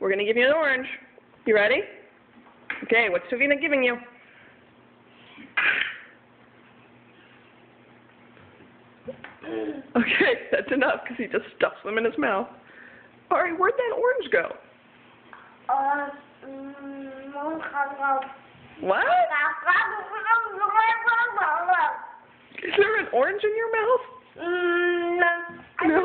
We're going to give you an orange. You ready? Okay, what's Tovina giving you? Okay, that's enough because he just stuffs them in his mouth. All right, where'd that orange go? Uh, mm, What? Is there an orange in your mouth? Mm, no. No.